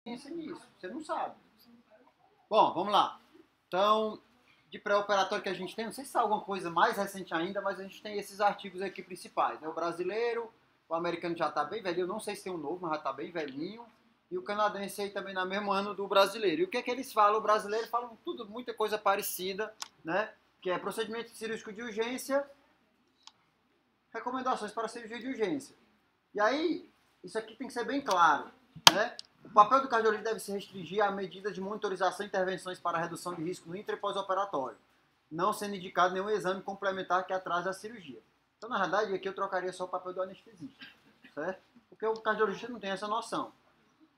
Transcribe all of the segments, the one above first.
experiência nisso, você não sabe. Bom, vamos lá. Então, de pré-operatório que a gente tem, não sei se é alguma coisa mais recente ainda, mas a gente tem esses artigos aqui principais. Né? O brasileiro, o americano já está bem velhinho, eu não sei se tem um novo, mas já está bem velhinho. E o canadense aí também no mesmo ano do brasileiro. E o que é que eles falam? O brasileiro falam tudo, muita coisa parecida, né? Que é procedimento cirúrgico de urgência, recomendações para cirurgia de urgência. E aí, isso aqui tem que ser bem claro, né? O papel do cardiologista deve se restringir a medidas de monitorização e intervenções para redução de risco no intra e pós-operatório, não sendo indicado nenhum exame complementar que atrase a cirurgia. Então, na verdade, aqui eu trocaria só o papel do anestesista, certo? Porque o cardiologista não tem essa noção.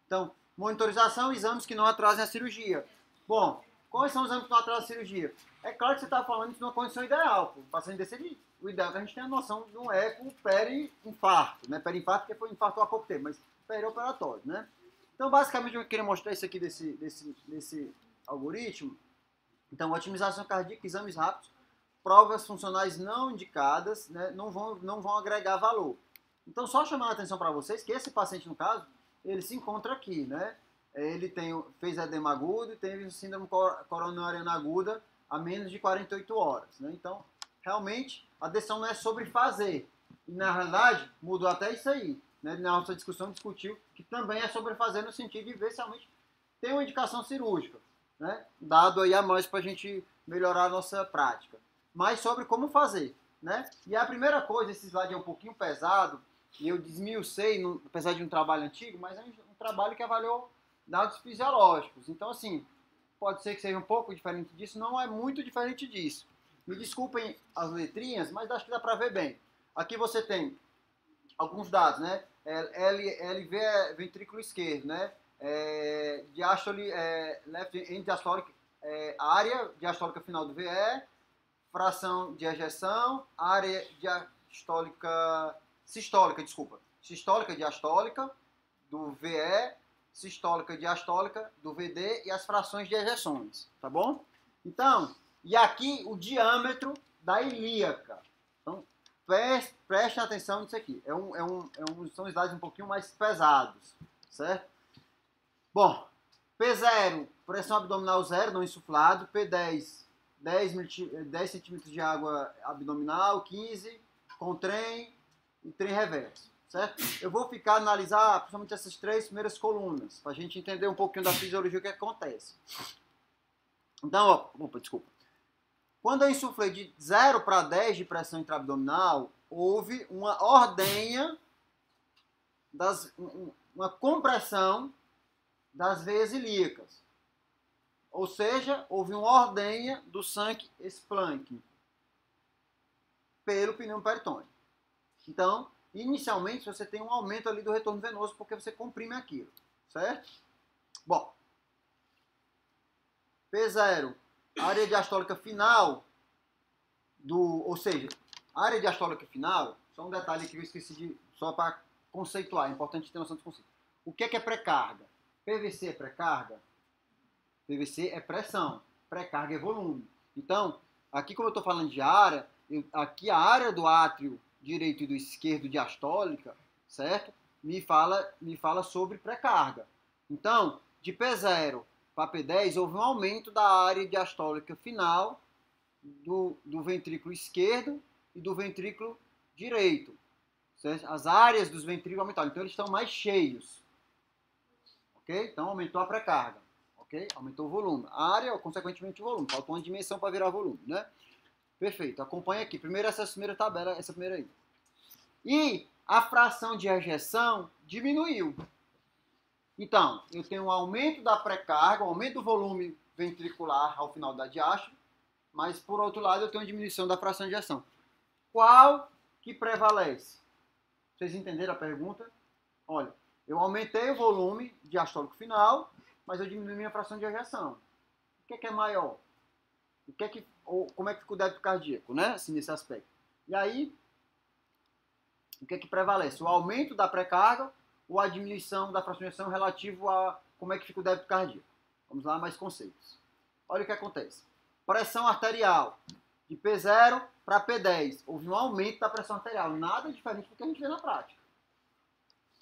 Então, monitorização exames que não atrasem a cirurgia. Bom, quais são os exames que não atrasam a cirurgia? É claro que você está falando isso numa condição ideal. O paciente decidir. O ideal é que a gente tenha a noção de um eco peri-infarto, né? Peri-infarto porque foi infarto há pouco tempo, mas peri-operatório, né? Então, basicamente, eu queria mostrar isso aqui desse, desse, desse algoritmo. Então, otimização cardíaca, exames rápidos, provas funcionais não indicadas, né, não, vão, não vão agregar valor. Então, só chamar a atenção para vocês que esse paciente, no caso, ele se encontra aqui, né? Ele tem, fez edema agudo e teve síndrome coronariana aguda a menos de 48 horas, né? Então, realmente, a decisão não é sobre fazer. E, na realidade, mudou até isso aí né, na nossa discussão discutiu que também é sobre fazer no sentido de ver se realmente tem uma indicação cirúrgica, né, dado aí a mais para a gente melhorar a nossa prática. Mas sobre como fazer, né? E a primeira coisa, esse slide é um pouquinho pesado, e eu desmiucei, no, apesar de um trabalho antigo, mas é um trabalho que avaliou dados fisiológicos. Então, assim, pode ser que seja um pouco diferente disso, não é muito diferente disso. Me desculpem as letrinhas, mas acho que dá para ver bem. Aqui você tem alguns dados, né? É, L, LV é ventrículo esquerdo, né? É, diástole, é, left end diastolic, é, área diastólica final do VE, fração de ejeção, área diastólica, sistólica, desculpa, sistólica diastólica do VE, sistólica diastólica do VD e as frações de ejeções, tá bom? Então, e aqui o diâmetro da ilíaca. Então, Preste, preste atenção nisso aqui. É um, é um, é um, são slides um pouquinho mais pesados, certo? Bom, P0, pressão abdominal zero, não insuflado. P10, 10, 10 centímetros de água abdominal, 15, com trem e trem reverso, certo? Eu vou ficar analisar principalmente essas três primeiras colunas, para a gente entender um pouquinho da fisiologia o que acontece. Então, ó, opa, desculpa. Quando eu insuflei de 0 para 10 de pressão intraabdominal, houve uma ordenha, das, uma compressão das veias ilíacas. Ou seja, houve uma ordenha do sangue esplânquico pelo pneu peritônio. Então, inicialmente você tem um aumento ali do retorno venoso porque você comprime aquilo, certo? Bom, P0 a área diastólica final do, ou seja, a área diastólica final, só um detalhe que eu esqueci de, só para conceituar, é importante ter noção do conceito. O que é que é pré-carga? PVC é pré-carga? PVC é pressão, pré-carga é volume. Então, aqui como eu estou falando de área, eu, aqui a área do átrio direito e do esquerdo diastólica, certo? Me fala, me fala sobre pré-carga. Então, de P0 para P10, houve um aumento da área diastólica final do, do ventrículo esquerdo e do ventrículo direito. As áreas dos ventrículos aumentaram, então eles estão mais cheios. Ok? Então aumentou a pré-carga. Ok? Aumentou o volume. A área, consequentemente, o volume. Faltou uma dimensão para virar volume, né? Perfeito. Acompanha aqui. Primeiro essa primeira tabela, essa primeira aí. E a fração de ejeção diminuiu. Então, eu tenho um aumento da pré-carga, um aumento do volume ventricular ao final da diástole, mas por outro lado eu tenho uma diminuição da fração de ejeção. Qual que prevalece? Vocês entenderam a pergunta? Olha, eu aumentei o volume diastólico final, mas eu diminui minha fração de ejeção. O que é, que é maior? O que é que, ou como é que fica o débito cardíaco, né? Assim, nesse aspecto. E aí, o que é que prevalece? O aumento da pré-carga ou a diminuição da fração relativo a como é que fica o débito cardíaco. Vamos lá, mais conceitos. Olha o que acontece. Pressão arterial, de P0 para P10. Houve um aumento da pressão arterial, nada diferente do que a gente vê na prática.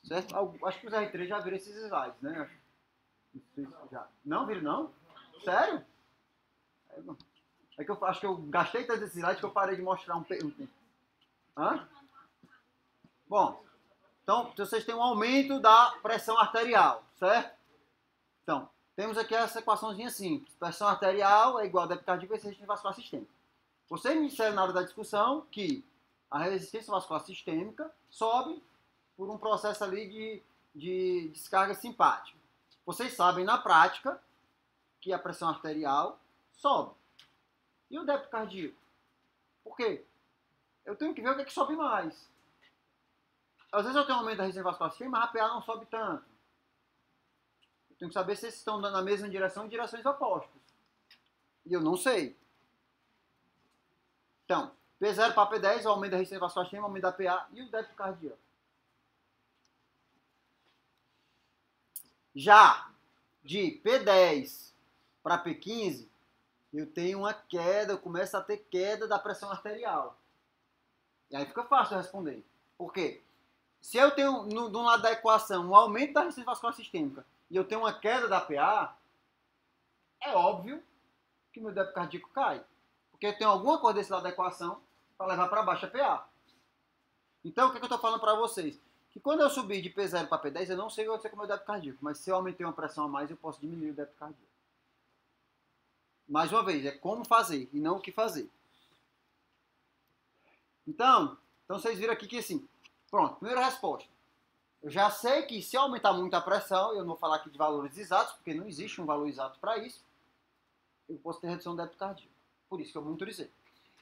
Certo? Acho que os R3 já viram esses slides, né? Já. Não, viram não? Sério? É que eu acho que eu gastei tanto esse slide que eu parei de mostrar um tempo. Hã? Bom, então vocês têm um aumento da pressão arterial, certo? Então, temos aqui essa equaçãozinha simples. Pressão arterial é igual a vezes resistência vascular sistêmica. Vocês me disseram na hora da discussão que a resistência vascular sistêmica sobe por um processo ali de, de descarga simpática. Vocês sabem na prática que a pressão arterial sobe. E o débito cardíaco? Por quê? Eu tenho que ver o que, é que sobe mais. Às vezes eu tenho um aumento da resistência vascular sistêmica, mas a PA não sobe tanto. Eu tenho que saber se eles estão dando na mesma direção em direções opostas. E eu não sei. Então, P0 para P10, o aumento da resistência vascular sistêmica, o aumento da PA e o débito cardíaco. Já de P10 para P15, eu tenho uma queda, eu começo a ter queda da pressão arterial. E aí fica fácil responder. Por quê? Se eu tenho, no, do lado da equação, um aumento da resistência vascular sistêmica e eu tenho uma queda da PA, é óbvio que meu débito cardíaco cai. Porque eu tenho alguma coisa desse lado da equação para levar para baixo a PA. Então, o que, é que eu estou falando para vocês? Que quando eu subir de P0 para P10, eu não sei o que vai acontecer com o meu débito cardíaco. Mas se eu aumentei uma pressão a mais, eu posso diminuir o débito cardíaco. Mais uma vez, é como fazer e não o que fazer. Então, então vocês viram aqui que assim, pronto, primeira resposta. Eu já sei que se aumentar muito a pressão, eu não vou falar aqui de valores exatos, porque não existe um valor exato para isso, eu posso ter redução do débito cardíaco. Por isso que eu monitorizei.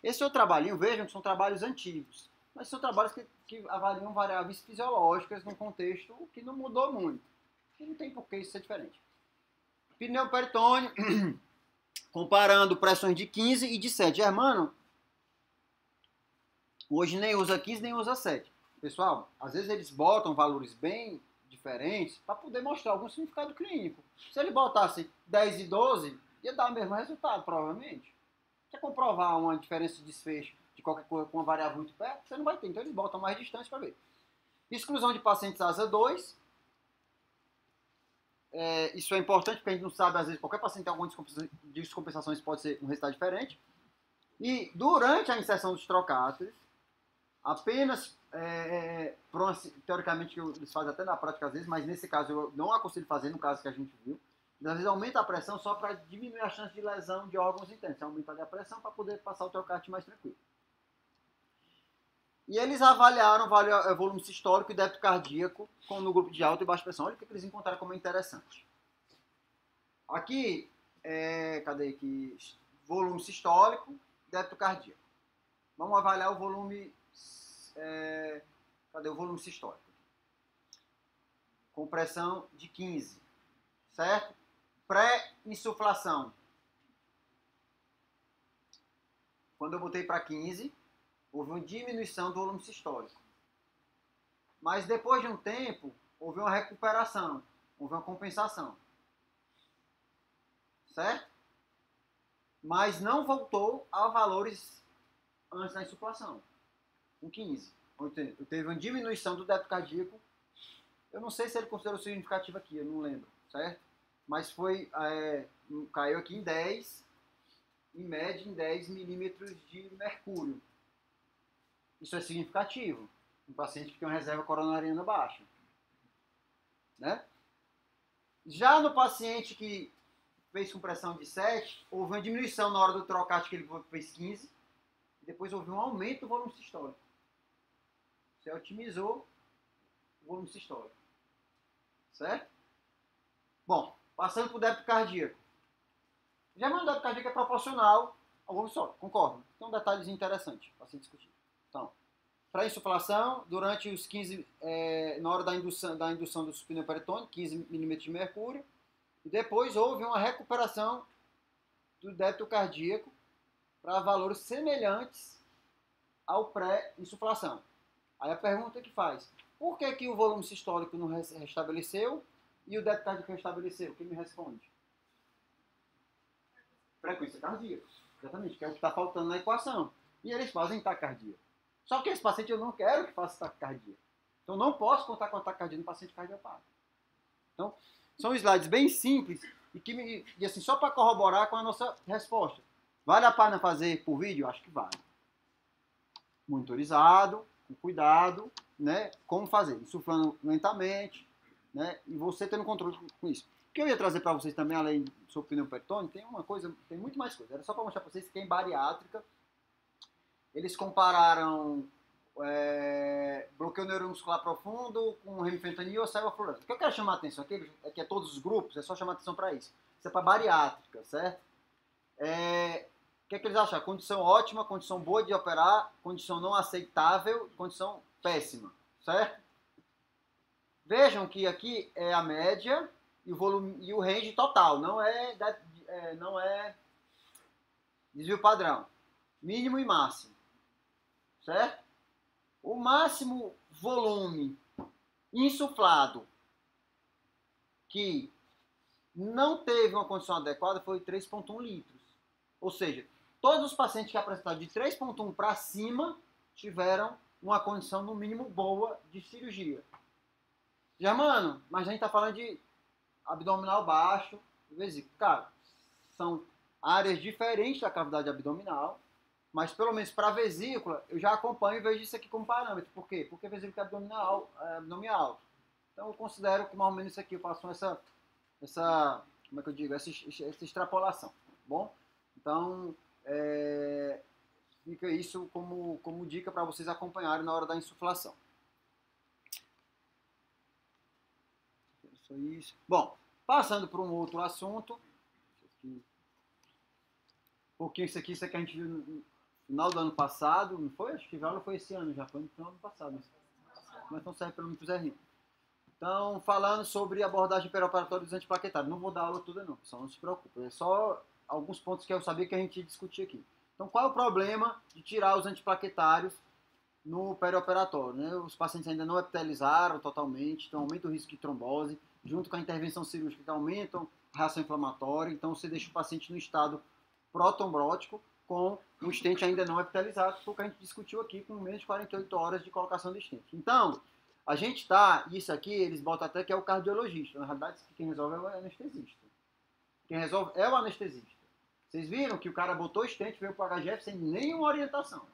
Esse o trabalhinho, vejam que são trabalhos antigos, mas são trabalhos que, que avaliam variáveis fisiológicas num contexto que não mudou muito. E não tem por que isso ser diferente. Pneu peritônio, comparando pressões de 15 e de 7. Germano, hoje nem usa 15 nem usa 7. Pessoal, às vezes eles botam valores bem diferentes para poder mostrar algum significado clínico. Se ele botasse 10 e 12, ia dar o mesmo resultado, provavelmente. Quer comprovar uma diferença de desfecho de qualquer coisa com uma variável muito perto, você não vai ter. Então eles botam mais distante para ver. Exclusão de pacientes asa 2, é, isso é importante porque a gente não sabe, às vezes, qualquer paciente tem alguma descompensação, isso pode ser um resultado diferente. E durante a inserção dos trocáteres, apenas, é, é teoricamente, eles fazem até na prática às vezes, mas nesse caso eu não aconselho fazer, no caso que a gente viu. Às vezes aumenta a pressão só para diminuir a chance de lesão de órgãos internos. Aumenta a pressão para poder passar o trocate mais tranquilo. E eles avaliaram o volume sistólico e débito cardíaco no grupo de alta e baixa pressão. Olha o que eles encontraram como interessante. Aqui, é, cadê aqui? Volume sistólico, débito cardíaco. Vamos avaliar o volume. É, cadê o volume sistólico? Com pressão de 15, certo? Pré-insuflação. Quando eu botei para 15, houve uma diminuição do volume sistólico. Mas depois de um tempo, houve uma recuperação, houve uma compensação. Certo? Mas não voltou a valores antes da insuflação, com 15. Teve uma diminuição do débito cardíaco. Eu não sei se ele considerou significativo aqui, eu não lembro, certo? Mas foi, é, caiu aqui em 10, em média em 10 milímetros de mercúrio. Isso é significativo. Um paciente que tem uma reserva coronariana baixa. Né? Já no paciente que fez com pressão de 7, houve uma diminuição na hora do trocate que ele fez 15, e depois houve um aumento do volume sistólico. Você otimizou o volume sistólico. Certo? Bom, passando para o débito cardíaco. Já o débito cardíaco é proporcional ao volume sistólico, concordo. Tem um detalhezinho interessante para ser discutido. Então, para insuflação, durante os 15, é, na hora da indução, da indução do supino peritônio, 15 milímetros de mercúrio, e depois houve uma recuperação do débito cardíaco para valores semelhantes ao pré-insuflação. Aí a pergunta que faz, por que, que o volume sistólico não restabeleceu e o cardíaco restabeleceu? Quem me responde? Frequência cardíaca. Exatamente, que é o que está faltando na equação. E eles fazem taquicardia. Só que esse paciente eu não quero que faça taquicardia. Então não posso contar com a taquicardia no paciente cardiopata. Então, São slides bem simples e que me, e assim só para corroborar com a nossa resposta. Vale a pena fazer por vídeo? Acho que vale. Monitorizado, com cuidado, né? Como fazer? Insuflando lentamente, né? E você tendo controle com isso. O que eu ia trazer para vocês também, além sobre pneu pertone, tem uma coisa, tem muito mais coisa. Era só para mostrar para vocês que em bariátrica eles compararam é, bloqueio neuromuscular profundo com remifentanil ou sevoflurana. O que eu quero chamar a atenção aqui é que é todos os grupos, é só chamar a atenção para isso. Isso é para bariátrica, certo? É, o que, é que eles acham? Condição ótima, condição boa de operar, condição não aceitável, condição péssima, certo? Vejam que aqui é a média e o volume e o range total, não é, é não é desvio padrão, mínimo e máximo, certo? O máximo volume insuflado que não teve uma condição adequada foi 3,1 litros. Ou seja, todos os pacientes que apresentaram de 3,1 para cima tiveram uma condição no mínimo boa de cirurgia. Germano, mas a gente está falando de abdominal baixo, vesícula. Cara, são áreas diferentes da cavidade abdominal, mas pelo menos para a vesícula, eu já acompanho e vejo isso aqui como parâmetro. Por quê? Porque vesícula é abdominal, é abdominal. Então eu considero que mais ou menos isso aqui eu faço essa, essa como é que eu digo, essa, essa extrapolação. Tá bom? Então, é, fica isso como, como dica para vocês acompanharem na hora da insuflação. Isso. Bom, passando para um outro assunto. Pouquinho isso aqui, isso aqui a gente viu no final do ano passado, não foi? Acho que o foi esse ano, já foi no final do ano passado. Mas não serve pelo menos Zé Rino. Então, falando sobre abordagem perioperatória dos antiplaquetários. Não vou dar aula toda não, pessoal, não se preocupe. É só alguns pontos que eu sabia que a gente ia discutir aqui. Então, qual é o problema de tirar os antiplaquetários no perioperatório? Né? Os pacientes ainda não epitelizaram totalmente, então aumenta o risco de trombose, junto com a intervenção cirúrgica que aumentam a reação inflamatória, então você deixa o paciente no estado protombrótico com um estente ainda não epitelizado, foi o que a gente discutiu aqui com menos de 48 horas de colocação do estente. Então, a gente está, isso aqui eles botam até que é o cardiologista, na realidade quem resolve é o anestesista. Quem resolve é o anestesista. Vocês viram que o cara botou estente, veio para o HGF sem nenhuma orientação.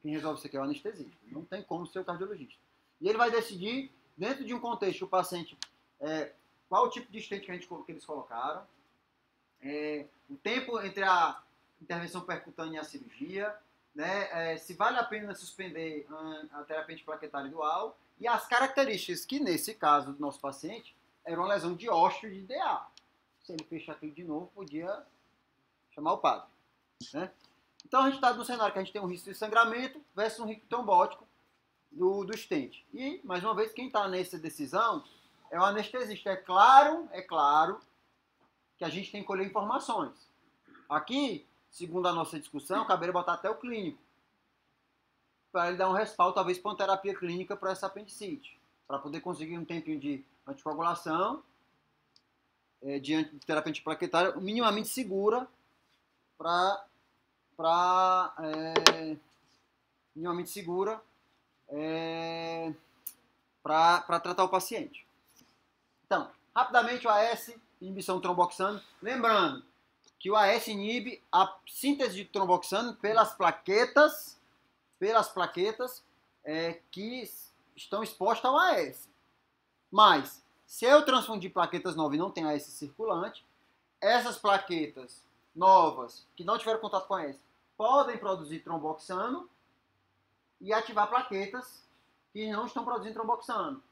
Quem resolve isso aqui é o anestesista. Não tem como ser o cardiologista. E ele vai decidir, dentro de um contexto, o paciente, é, qual o tipo de estente que, a gente, que eles colocaram, é, o tempo entre a intervenção percutânea e a cirurgia, né, é, se vale a pena suspender a, a terapia antiplaquetária dual, e as características que, nesse caso do nosso paciente, era uma lesão de ósteo de DA se ele fechar aquilo de novo, podia chamar o padre. Né? Então a gente está no cenário que a gente tem um risco de sangramento versus um risco trombótico do, do stent. E, mais uma vez, quem está nessa decisão é o anestesista. É claro, é claro que a gente tem que colher informações. Aqui, segundo a nossa discussão, caberia botar até o clínico. Para ele dar um respaldo, talvez, para uma terapia clínica para essa apendicite. Para poder conseguir um tempinho de anticoagulação é, diante de terapia antiplaquetária minimamente segura para para é, minimamente segura é, para tratar o paciente. Então, rapidamente o AS, inibição tromboxano. Lembrando que o AS inibe a síntese de tromboxano pelas plaquetas, pelas plaquetas é, que estão expostas ao AS. Mas se eu transfundir plaquetas novas e não tem AS circulante, essas plaquetas novas que não tiveram contato com AS podem produzir tromboxano e ativar plaquetas que não estão produzindo tromboxano.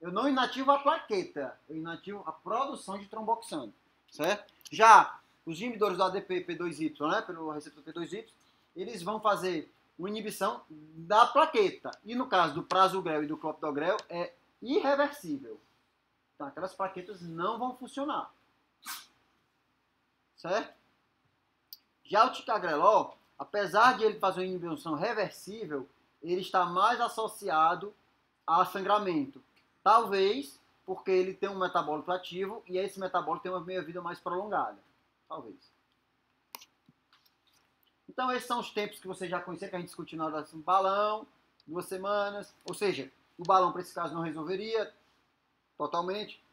Eu não inativo a plaqueta, eu inativo a produção de tromboxano, certo? Já os inibidores do ADP P2Y, né, pelo receptor P2Y, eles vão fazer uma inibição da plaqueta. E no caso do prasugrel e do clopidogrel é irreversível. Então, aquelas plaquetas não vão funcionar. Certo? Já o ticagrelol, apesar de ele fazer uma inibição reversível, ele está mais associado a sangramento. Talvez porque ele tem um metabólito ativo e esse metabólito tem uma meia-vida mais prolongada. Talvez. Então, esses são os tempos que você já conhecia, que a gente discutiu na hora do balão, duas semanas. Ou seja, o balão, para esse caso, não resolveria totalmente.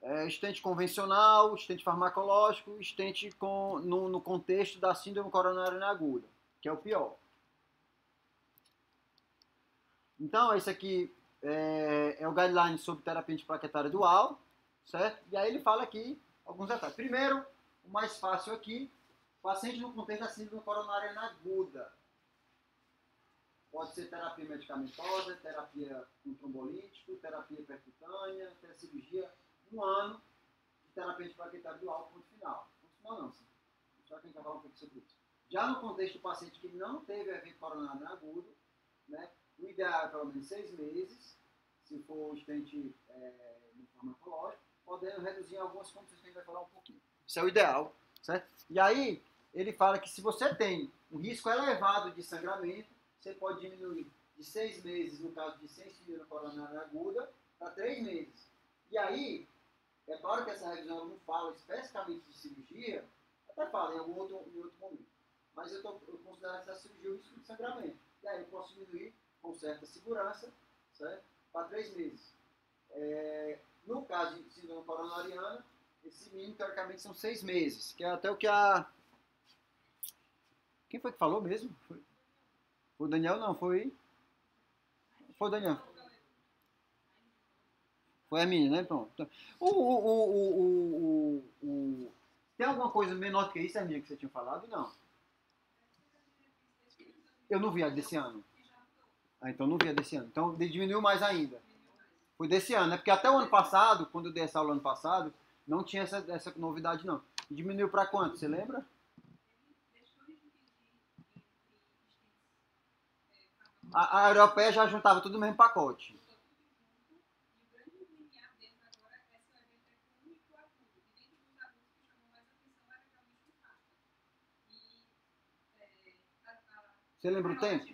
é, estente convencional, estente farmacológico, estente com, no, no contexto da síndrome coronária aguda, que é o pior. Então, esse aqui é, é o guideline sobre terapia antiplaquetária dual, certo? E aí ele fala aqui alguns detalhes. Primeiro, o mais fácil aqui, paciente no contexto da síndrome coronária aguda. Pode ser terapia medicamentosa, terapia com trombolítico, terapia percutânea, cirurgia, um ano de terapia antiplaquetária dual, ponto final. Ponto final não, sim. Só que a gente vai falar um pouco sobre isso. Já no contexto do paciente que não teve evento coronário agudo, né, o ideal é pelo menos seis meses, se for estente é, farmacológico, podendo reduzir algumas condições que a gente vai falar um pouquinho. Isso é o ideal, certo? E aí, ele fala que se você tem um risco elevado de sangramento, você pode diminuir de seis meses, no caso de síndrome coronária aguda, para três meses. E aí, é claro que essa revisão não fala especificamente de cirurgia, até fala em algum outro, em outro momento. Mas eu, tô, eu considero essa cirurgia o risco de sangramento. E aí eu posso diminuir com certa segurança, certo? Para três meses. É, no caso de síndrome coronariana, esse mínimo, teoricamente, são seis meses, que é até o que a... Quem foi que falou mesmo? Foi o Daniel? Não, foi... Foi o Daniel. Foi a minha, né? Pronto. O, o, o, o, Tem alguma coisa menor que isso, Hermínio, que você tinha falado? Não. Eu não vi a desse ano. Ah, então não vi a desse ano. Então diminuiu mais ainda. Foi desse ano, né? Porque até o ano passado, quando eu dei essa aula ano passado, não tinha essa, essa novidade, não. Diminuiu para quanto? Você lembra? A, a europeia já juntava tudo no mesmo pacote. Você lembra o tempo?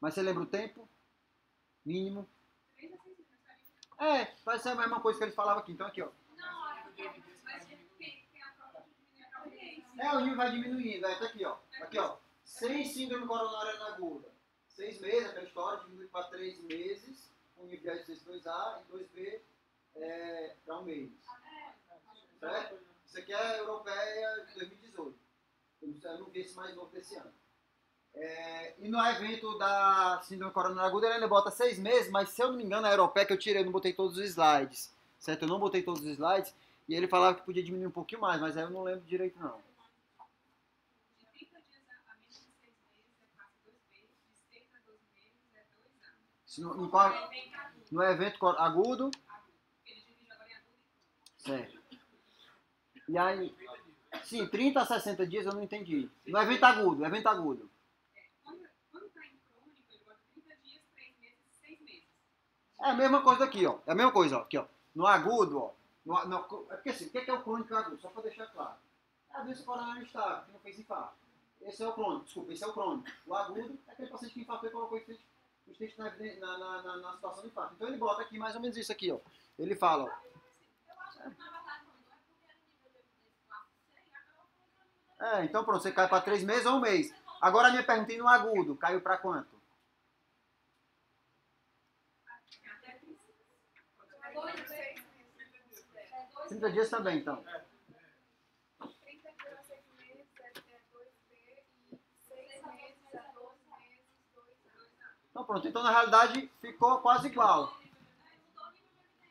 Mas você lembra o tempo? Mínimo? É, vai ser a mesma coisa que eles falavam aqui. Então aqui, ó. É, o nível vai diminuindo. É, tá aqui, ó. Aqui, ó. Sem síndrome coronária aguda. Seis meses, aquela história, diminui para três meses, com nível de 2A e 2B é, para um mês. Certo? Isso aqui é a europeia de 2018. Eu não vi esse mais novo desse ano. É, e no evento da síndrome coronariana aguda ele bota seis meses, mas se eu não me engano, a europeia que eu tirei, eu não botei todos os slides, certo? Eu não botei todos os slides, e ele falava que podia diminuir um pouquinho mais, mas aí eu não lembro direito não. No, no, qual, no evento agudo. Certo. E aí, Sim, 30 a 60 dias eu não entendi. No evento agudo, evento agudo. É a mesma coisa aqui, ó. É a mesma coisa, ó. Aqui, ó. No agudo, ó. No, no, é porque assim, o que é, é o crônico agudo? Só para deixar claro. É a doença coronária estável, que não fez infarto. Esse é o crônico, desculpa, esse é o crônico. O agudo é aquele paciente que infartou e colocou na, na, na, na, situação de infarto. Então ele bota aqui mais ou menos isso aqui, ó. Ele fala, ó. É, então pronto, você cai para três meses ou um mês. Agora a minha pergunta no agudo, caiu para quanto? Trinta dias também, então. Então pronto, então na realidade ficou quase igual.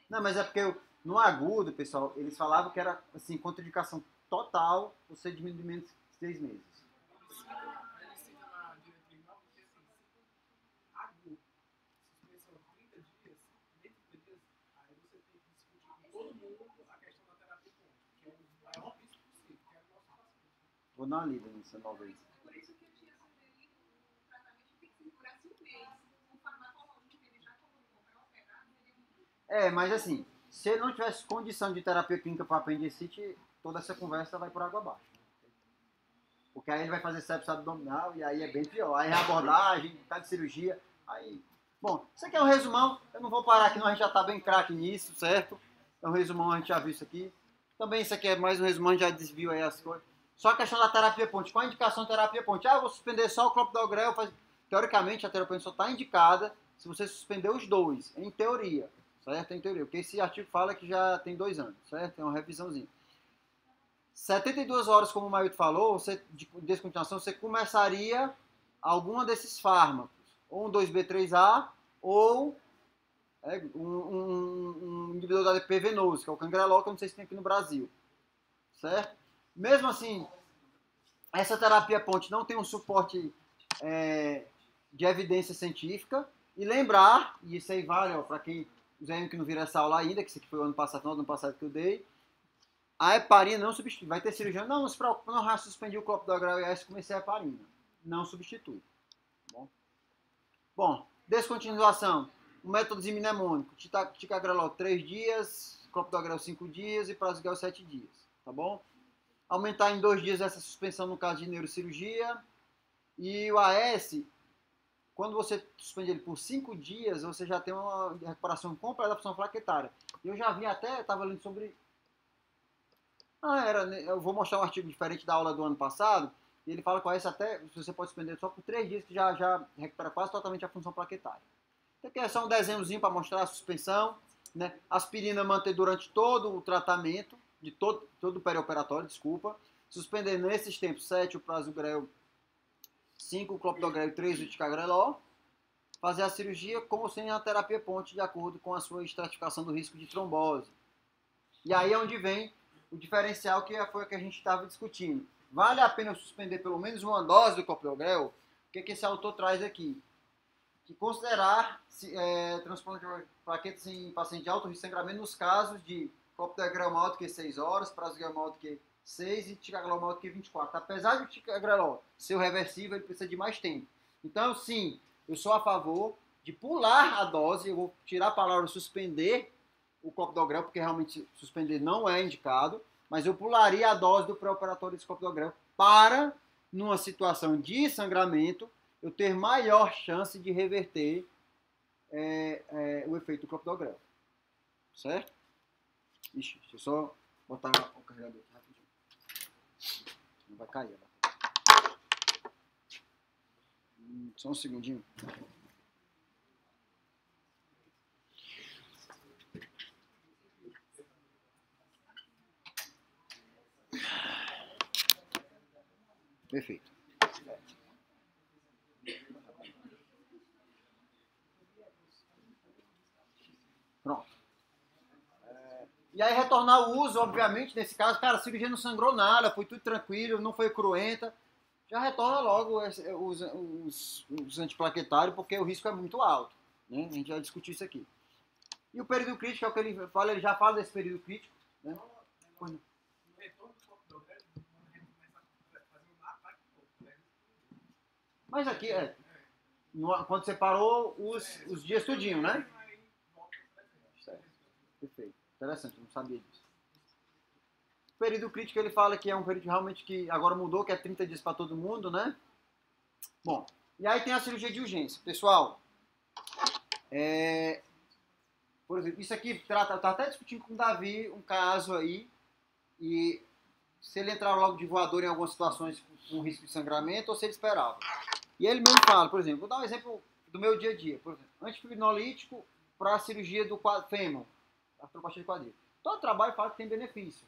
Não, mas é porque no agudo, pessoal, eles falavam que era assim, contraindicação total você diminui menos de seis meses. Vou dar uma lida uma vez. Por isso que eu tinha sugerido o tratamento tem que se segurar cinco meses. Um farmacológico ele já colocou para operar, É, mas assim, se ele não tivesse condição de terapia clínica para apendicite, toda essa conversa vai por água abaixo. Porque aí ele vai fazer sepsis abdominal e aí é bem pior. Aí é abordagem, tá de cirurgia. Aí. Bom, isso aqui é um resumão. Eu não vou parar aqui, não, a gente já está bem craque nisso, certo? É um resumão, a gente já viu isso aqui. Também isso aqui é mais um resumão, já desviou aí as coisas. Só a questão da terapia ponte. Qual a indicação da terapia ponte? Ah, eu vou suspender só o clopidogrel. Faz... Teoricamente, a terapia só está indicada se você suspender os dois, em teoria, certo? Em teoria, porque esse artigo fala que já tem dois anos, certo? É uma revisãozinha. 72 horas, como o Mailton falou, você, de descontinuação, você começaria alguma desses fármacos, ou um 2B3A, ou é, um, um, um inibidor da ADP venoso, que é o cangrelol, que eu não sei se tem aqui no Brasil, certo? Mesmo assim, essa terapia ponte não tem um suporte é, de evidência científica, e lembrar, e isso aí vale para quem os que não viram essa aula ainda, que isso aqui foi o ano passado, no ano passado que eu dei, a heparina não substitui. Vai ter cirurgião, não, não se preocupe, não, já suspendi o clopidogrel e comecei a heparina. Não substitui. Tá bom, bom descontinuação. O método mnemônico, ticagrelol 3 dias, clopidogrel 5 dias e prasugrel 7 dias. Tá bom? Aumentar em 2 dias essa suspensão no caso de neurocirurgia. E o AS, quando você suspende ele por 5 dias, você já tem uma recuperação completa da função plaquetária. Eu já vi até, estava lendo sobre ah, era, né, eu vou mostrar um artigo diferente da aula do ano passado, e ele fala esse até, você pode suspender só por três dias, que já, já recupera quase totalmente a função plaquetária. Então aqui é só um desenhozinho para mostrar a suspensão, né? Aspirina manter durante todo o tratamento, de todo, todo o perioperatório, desculpa. Suspender nesses tempos 7 o prasugrel, 5 o clopidogrel e 3 o ticagrelol. Fazer a cirurgia com ou sem a terapia ponte, de acordo com a sua estratificação do risco de trombose. E aí é onde vem o diferencial que foi que a gente estava discutindo. Vale a pena suspender pelo menos uma dose do clopidogrel? O que, que esse autor traz aqui? Que considerar é, transplante de plaquetas em paciente de alto risco de sangramento nos casos de clopidogrel maior do que 6 horas, prasugrel maior do que 6 e ticagrelol maior do que 24. Apesar de o ticagrelol ser o reversível, ele precisa de mais tempo. Então, sim, eu sou a favor de pular a dose, eu vou tirar a palavra suspender o clopidogrel, porque realmente suspender não é indicado, mas eu pularia a dose do pré-operatório de clopidogrel para, numa situação de sangramento, eu ter maior chance de reverter é, é, o efeito do clopidogrel. Certo? Ixi, deixa eu só botar o carregador aqui. Não vai cair. Hum, só um segundinho. Perfeito. Pronto. É, e aí retornar o uso, obviamente, nesse caso, cara, a cirurgia não sangrou nada, foi tudo tranquilo, não foi cruenta. Já retorna logo os, os, os antiplaquetários, porque o risco é muito alto. Né? A gente já discutiu isso aqui. E o período crítico é o que ele fala, ele já fala desse período crítico. Né? Mas aqui é. No, quando você parou os, os dias tudinho, né? Certo. Perfeito. Interessante, não sabia disso. O período crítico ele fala que é um período realmente que agora mudou, que é 30 dias para todo mundo, né? Bom, e aí tem a cirurgia de urgência. Pessoal, é, por exemplo, isso aqui trata, tá até discutindo com o Davi um caso aí, e se ele entrar logo de voador em algumas situações com risco de sangramento ou se ele esperava. E ele mesmo fala, por exemplo, vou dar um exemplo do meu dia a dia. Por exemplo, antifibrinolítico para a cirurgia do fêmur, artroplastia de quadril. Todo trabalho fala que tem benefício.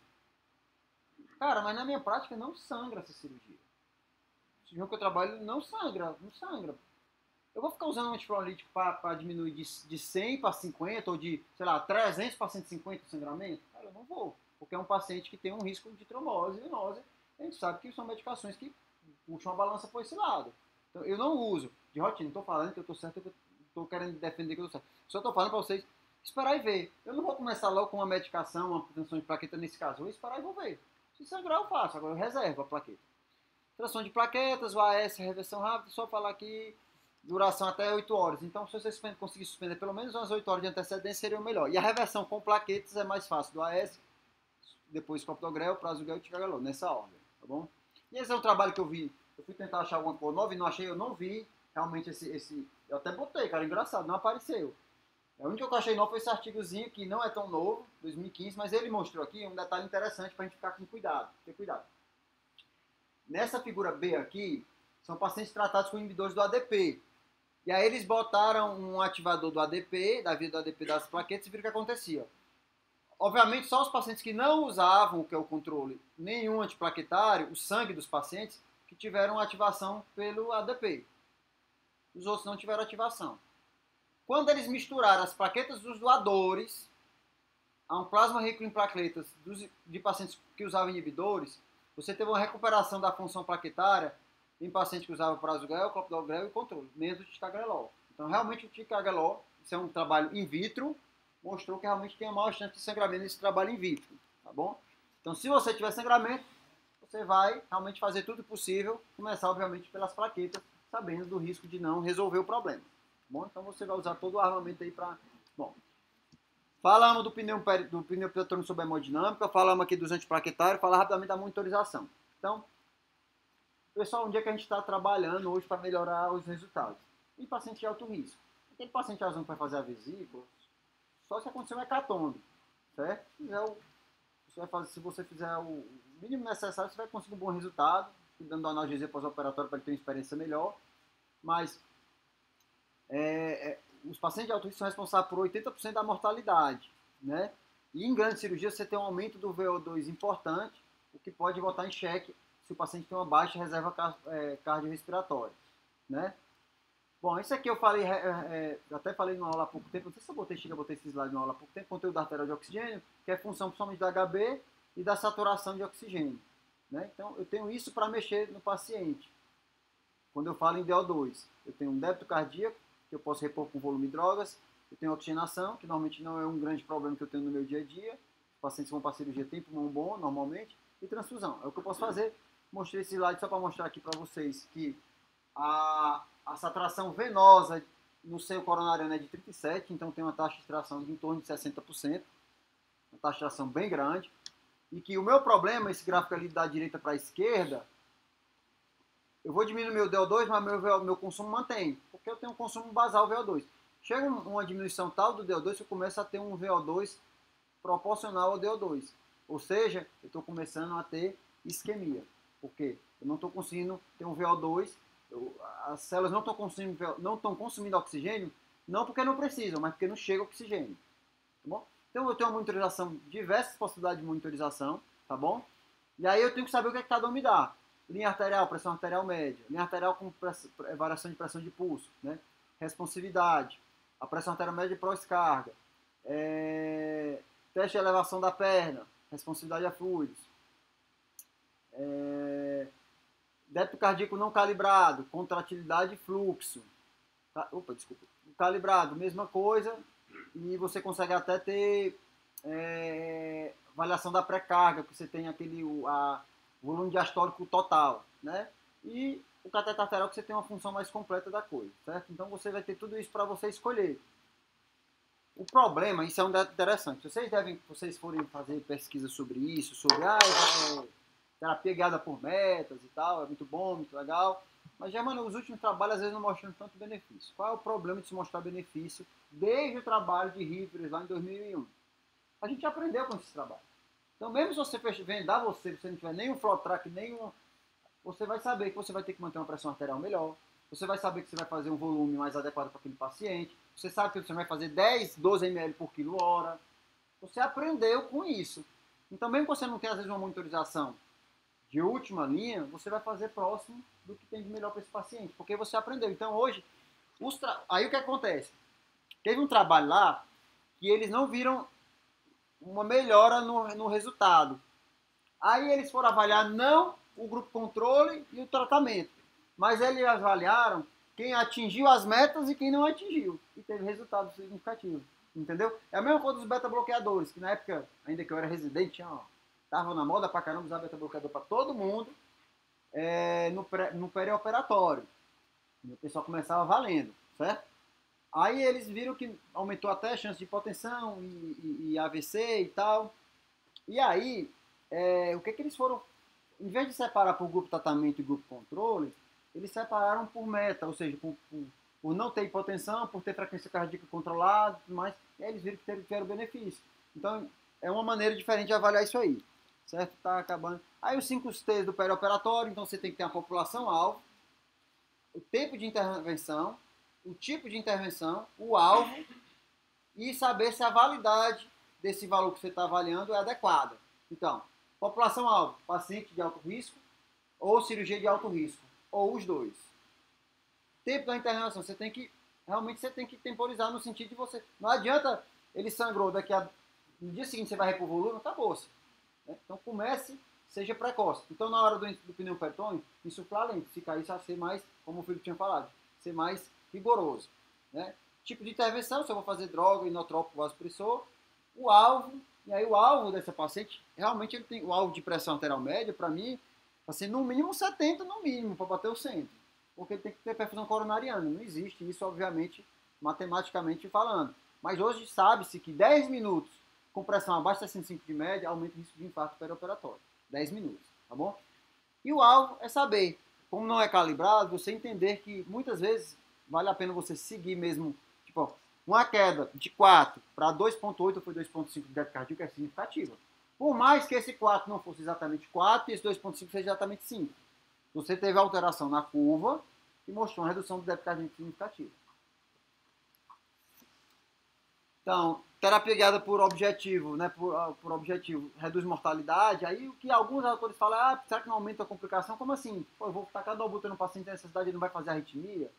Cara, mas na minha prática não sangra essa cirurgia. O que eu trabalho não sangra, não sangra. Eu vou ficar usando um antifibrinolítico para diminuir de, de 100 para 50 ou de, sei lá, 300 para 150 o sangramento? Cara, eu não vou. Porque é um paciente que tem um risco de trombose e. A gente sabe que são medicações que puxam a balança para esse lado. Então, eu não uso de rotina, não estou falando que eu estou certo, eu estou querendo defender que eu estou certo. Só estou falando para vocês esperar e ver. Eu não vou começar logo com uma medicação, uma tensão de plaqueta nesse caso. Eu vou esperar e vou ver. Se sangrar, eu faço. Agora eu reservo a plaqueta. Tração de plaquetas, o AS, reversão rápida, só falar aqui, duração até 8 horas. Então, se você conseguir suspender pelo menos umas 8 horas de antecedência, seria o melhor. E a reversão com plaquetas é mais fácil. Do AS, depois Coptogrel, Prasugrel e Ticagrelol, nessa ordem, tá bom? E esse é um trabalho que eu vi eu fui tentar achar alguma coisa nova e não achei, eu não vi realmente esse, esse. Eu até botei, cara, engraçado, não apareceu. A única que eu achei novo foi esse artigozinho que não é tão novo, 2015, mas ele mostrou aqui um detalhe interessante para a gente ficar com cuidado, ter cuidado. Nessa figura B aqui, são pacientes tratados com inibidores do ADP. E aí eles botaram um ativador do ADP, da vida do ADP das plaquetas, e viram o que acontecia. Obviamente, só os pacientes que não usavam, o que é o controle, nenhum antiplaquetário, o sangue dos pacientes, que tiveram ativação pelo ADP. Os outros não tiveram ativação. Quando eles misturaram as plaquetas dos doadores a um plasma rico em plaquetas dos, de pacientes que usavam inibidores, você teve uma recuperação da função plaquetária em pacientes que usavam prasugrel, clopidogrel e controle, menos o ticagrelol. Então, realmente, o ticagrelol, isso é um trabalho in vitro, mostrou que realmente tem a maior chance de sangramento nesse trabalho in vitro, tá bom? Então, se você tiver sangramento, você vai realmente fazer tudo possível, começar, obviamente, pelas plaquetas, sabendo do risco de não resolver o problema. Bom? Então, você vai usar todo o armamento aí para... Bom, falamos do pneu, do pneu petrônico sob hemodinâmica, falamos aqui dos antiplaquetários, falar rapidamente da monitorização. Então, pessoal, onde é que a gente está trabalhando hoje para melhorar os resultados? Em paciente de alto risco. Aquele paciente azul que vai fazer a vesícula, só se acontecer um hecatombe, certo? Se, o, você vai fazer, se você fizer o mínimo necessário, você vai conseguir um bom resultado, dando analgesia pós-operatória para ele ter uma experiência melhor. Mas é, é, os pacientes de alto risco são responsáveis por 80% da mortalidade, né? E em grande cirurgia você tem um aumento do VO2 importante, o que pode botar em xeque se o paciente tem uma baixa reserva é, cardiorrespiratória, né? Bom, isso aqui eu falei, é, é, até falei numa aula há pouco tempo, não sei se eu botei, chega, botei esse slide numa aula há pouco tempo, conteúdo da artéria de oxigênio, que é função principalmente da HB e da saturação de oxigênio. Né? Então, eu tenho isso para mexer no paciente. Quando eu falo em DO2, eu tenho um débito cardíaco, que eu posso repor com volume de drogas, eu tenho oxigenação, que normalmente não é um grande problema que eu tenho no meu dia a dia, os pacientes vão para a cirurgia tem pulmão bom, normalmente, e transfusão. É o que eu posso fazer. Mostrei esse slide só para mostrar aqui para vocês que a, a saturação venosa no seio coronariano é de 37, então tem uma taxa de extração de em torno de 60%, uma taxa de extração bem grande. E que o meu problema, esse gráfico ali da direita para a esquerda, eu vou diminuir meu DO2, mas meu, meu consumo mantém, porque eu tenho um consumo basal VO2. Chega uma diminuição tal do DO2 que eu começo a ter um VO2 proporcional ao DO2. Ou seja, eu estou começando a ter isquemia. porque Eu não estou conseguindo ter um VO2 as células não estão consumindo, não consumindo oxigênio, não porque não precisam, mas porque não chega oxigênio. Tá bom? Então eu tenho uma monitorização, diversas possibilidades de monitorização, tá bom? E aí eu tenho que saber o que é que cada um me dá. Linha arterial, pressão arterial média. Linha arterial com é, variação de pressão de pulso, né? Responsividade. A pressão arterial média pós-carga. É, teste de elevação da perna. Responsividade a fluidos. É, débito cardíaco não calibrado, contratilidade e fluxo. Tá? Opa, desculpa. Calibrado, mesma coisa. E você consegue até ter é, avaliação da pré-carga, que você tem aquele a, volume diastólico total, né? E o cateter arterial que você tem uma função mais completa da coisa, certo? Então você vai ter tudo isso para você escolher. O problema, isso é um interessante. Vocês devem, vocês forem fazer pesquisa sobre isso, sobre ah, terapia guiada por metas e tal, é muito bom, muito legal. Mas, já, mano, os últimos trabalhos às vezes não mostram tanto benefício. Qual é o problema de se mostrar benefício desde o trabalho de Rivers lá em 2001? A gente aprendeu com esse trabalho. Então, mesmo se você vendar você, você não tiver nenhum flow track, nenhum. Você vai saber que você vai ter que manter uma pressão arterial melhor. Você vai saber que você vai fazer um volume mais adequado para aquele paciente. Você sabe que você vai fazer 10, 12 ml por quilo hora. Você aprendeu com isso. Então, mesmo que você não tenha, às vezes, uma monitorização de última linha, você vai fazer próximo do que tem de melhor para esse paciente, porque você aprendeu. Então hoje, aí o que acontece? Teve um trabalho lá que eles não viram uma melhora no, no resultado. Aí eles foram avaliar não o grupo controle e o tratamento, mas eles avaliaram quem atingiu as metas e quem não atingiu. E teve resultado significativo. Entendeu? É a mesma coisa dos beta-bloqueadores, que na época, ainda que eu era residente, Tava na moda pra caramba usar beta-bloqueador pra todo mundo é, no, pré, no perioperatório. E o pessoal começava valendo, certo? Aí eles viram que aumentou até a chance de hipotensão e, e, e AVC e tal. E aí, é, o que, que eles foram. Em vez de separar por grupo tratamento e grupo controle, eles separaram por meta, ou seja, por, por, por não ter hipotensão, por ter frequência cardíaca controlada, mas eles viram que tiveram benefício. Então, é uma maneira diferente de avaliar isso aí certo? Está acabando. Aí os 5 T's do perioperatório, então você tem que ter a população alvo, o tempo de intervenção, o tipo de intervenção, o alvo e saber se a validade desse valor que você está avaliando é adequada. Então, população-alvo, paciente de alto risco ou cirurgia de alto risco, ou os dois. Tempo da intervenção, você tem que, realmente você tem que temporizar no sentido de você, não adianta ele sangrou daqui a, no dia seguinte você vai repor volume, acabou-se. Né? Então comece, seja precoce. Então na hora do, do pneu pertônio, insuflar lento, se cair, você ser mais, como o Felipe tinha falado, ser mais rigoroso. Né? Tipo de intervenção, se eu vou fazer droga, inotrópico, vasopressor, o alvo, e aí o alvo dessa paciente, realmente ele tem o alvo de pressão arterial média, para mim, ser no mínimo 70 no mínimo, para bater o centro. Porque ele tem que ter perfusão coronariana. Não existe isso, obviamente, matematicamente falando. Mas hoje sabe-se que 10 minutos com pressão abaixo de 65 de média aumenta o risco de infarto perioperatório. 10 minutos, tá bom? E o alvo é saber, como não é calibrado, você entender que muitas vezes vale a pena você seguir mesmo, tipo, uma queda de 4 para 2.8 ou foi 2.5 de débito cardíaco é significativa. Por mais que esse 4 não fosse exatamente 4 e esse 2.5 seja exatamente 5. Você teve alteração na curva que mostrou uma redução do débito cardíaco significativa. Então, terapia guiada por objetivo, né, por, ah, por objetivo, reduz mortalidade. Aí o que alguns autores falam, ah, será que não aumenta a complicação? Como assim? Pô, eu vou tacar dobuta no paciente tem necessidade, ele não vai fazer arritmia?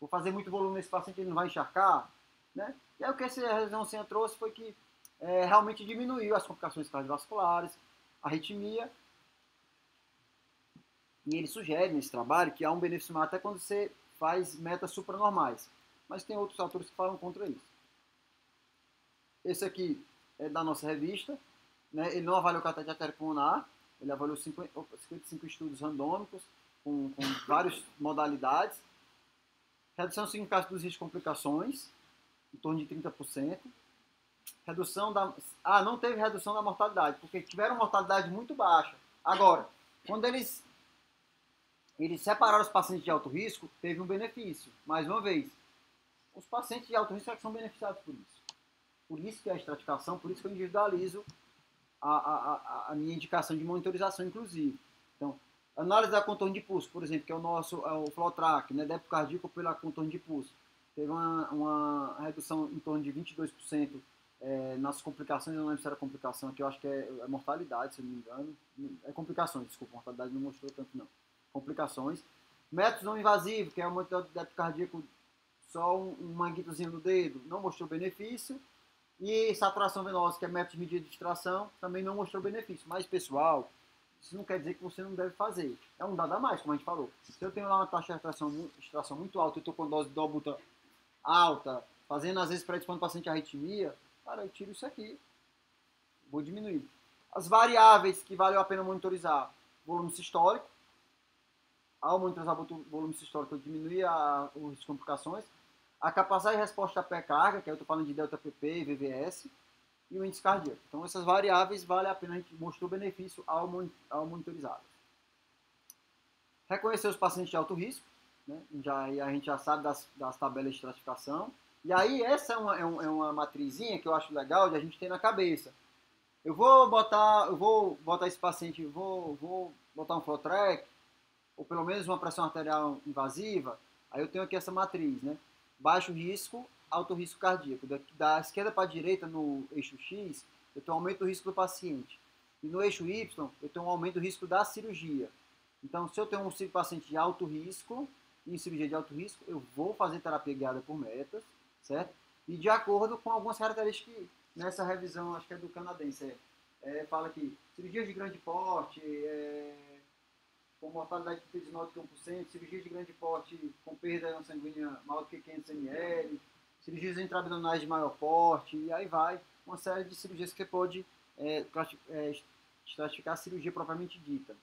Vou fazer muito volume nesse paciente, ele não vai encharcar? Né? E aí o que essa resolução trouxe foi que é, realmente diminuiu as complicações cardiovasculares, arritmia. E ele sugere nesse trabalho que há um benefício maior até quando você faz metas supranormais. Mas tem outros autores que falam contra isso. Esse aqui é da nossa revista. Né? Ele não avaliou catéter arteriopulmonar, ele avaliou 50, 55 estudos randômicos com, com várias modalidades. Redução significativa dos riscos de complicações, em torno de 30%. Redução da. Ah, não teve redução da mortalidade, porque tiveram mortalidade muito baixa. Agora, quando eles, eles separaram os pacientes de alto risco, teve um benefício. Mais uma vez, os pacientes de alto risco é que são beneficiados por isso. Por isso que é a estratificação, por isso que eu individualizo a, a, a, minha indicação de monitorização, inclusive. Análise da contorno de pulso, por exemplo, que é o nosso é o Flotrack, né, débito cardíaco pela contorno de pulso. Teve uma, uma redução em torno de 22% é, nas complicações, eu não lembro se era complicação, que eu acho que é, é mortalidade, se não me engano. É complicações, desculpa, mortalidade não mostrou tanto não. Complicações. Métodos não invasivos, que é o monitor de débito cardíaco só um, um manguitozinho no dedo, não mostrou benefício. E saturação venosa, que é método de medida de extração, também não mostrou benefício. Mas, pessoal, isso não quer dizer que você não deve fazer. É um dado a mais, como a gente falou. Se eu tenho lá uma taxa de extração, extração muito alta e estou com dose de dobuta alta, fazendo às vezes predispondo o paciente à arritmia, cara, eu tiro isso aqui. Vou diminuir. As variáveis que valeu a pena monitorizar, volume sistólico. Ao monitorizar o volume sistólico, eu diminuí a, os complicações a capacidade de resposta à pré-carga, que eu estou falando de delta PP e VVS, e o índice cardíaco. Então, essas variáveis vale a pena, a gente mostrou benefício ao, ao monitorizá-las. Reconhecer os pacientes de alto risco, né? já, a gente já sabe das, das tabelas de estratificação. E aí, essa é uma, é, um, é uma matrizinha que eu acho legal de a gente ter na cabeça. Eu vou botar, eu vou botar esse paciente, vou, vou botar um flow track, ou pelo menos uma pressão arterial invasiva, aí eu tenho aqui essa matriz, né? baixo risco, alto risco cardíaco. Da, da esquerda para a direita no eixo X, eu tenho um aumento do risco do paciente. E no eixo Y, eu tenho um aumento do risco da cirurgia. Então, se eu tenho um paciente de alto risco, em cirurgia de alto risco, eu vou fazer terapia guiada por metas, certo? E de acordo com algumas características que nessa revisão, acho que é do canadense, é, é, fala que cirurgias de grande porte, é, com mortalidade de de 1%, cirurgias de grande porte com perda sanguínea maior do que 500 ml, cirurgias intraabdominais de maior porte, e aí vai uma série de cirurgias que pode é, é, estratificar a cirurgia propriamente dita.